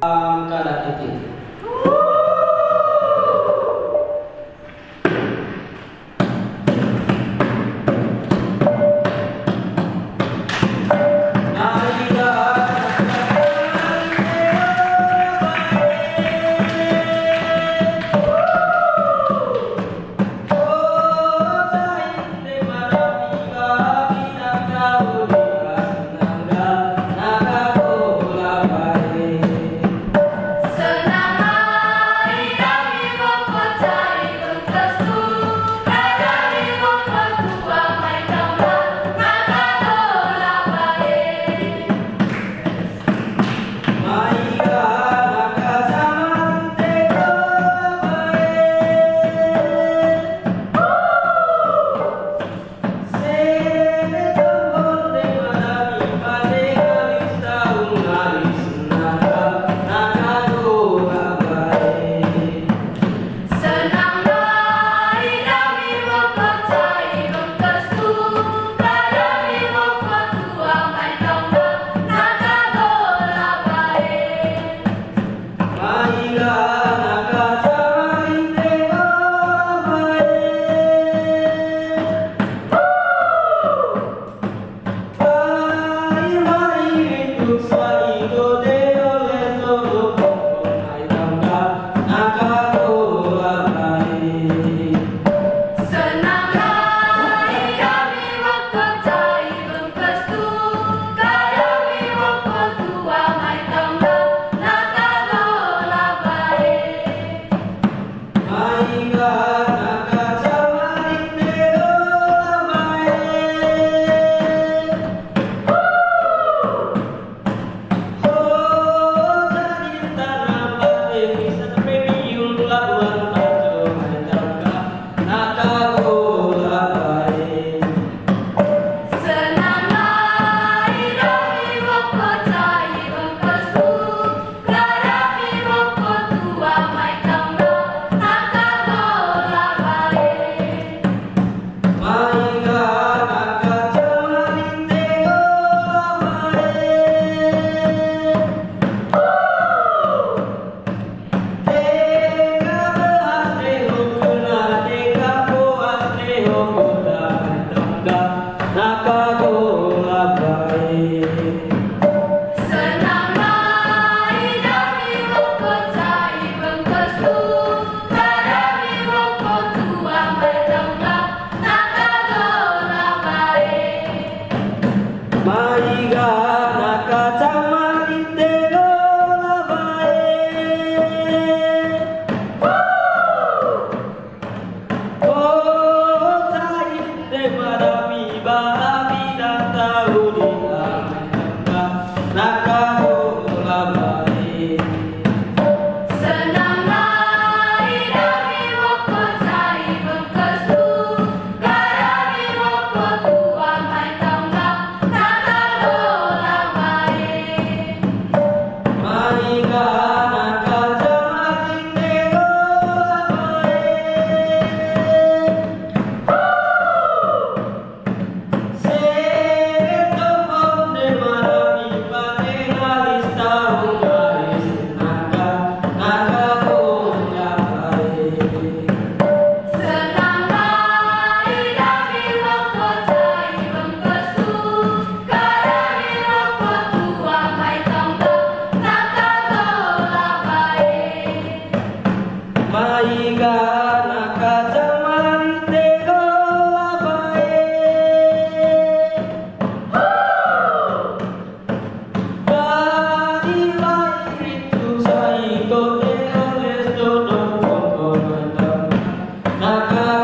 cada que. Mari gana Baba.